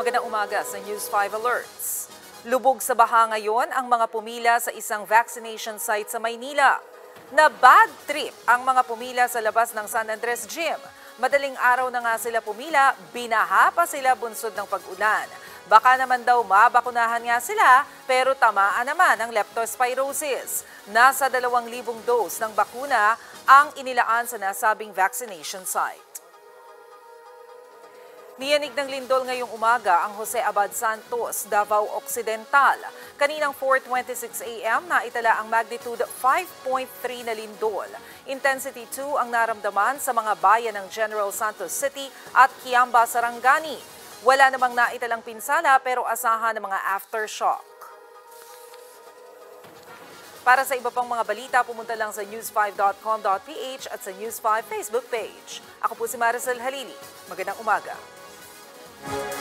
Magandang umaga sa News 5 Alerts. Lubog sa baha ngayon ang mga pumila sa isang vaccination site sa Maynila. Na bad trip ang mga pumila sa labas ng San Andres Gym. Madaling araw na nga sila pumila, binaha pa sila bunsod ng pag-ulan. Baka naman daw mabakunahan nga sila, pero tamaan naman ang leptospirosis. Nasa 2,000 dose ng bakuna ang inilaan sa nasabing vaccination site. Niyanig ng lindol ngayong umaga ang Jose Abad Santos, Davao Occidental. Kaninang 4.26 a.m. na itala ang magnitude 5.3 na lindol. Intensity 2 ang naramdaman sa mga bayan ng General Santos City at Kiamba, Sarangani. Wala namang naitalang pinsala pero asahan ng mga aftershock. Para sa iba pang mga balita, pumunta lang sa news5.com.ph at sa News5 Facebook page. Ako po si Maricel Halili. Magandang umaga. Bye.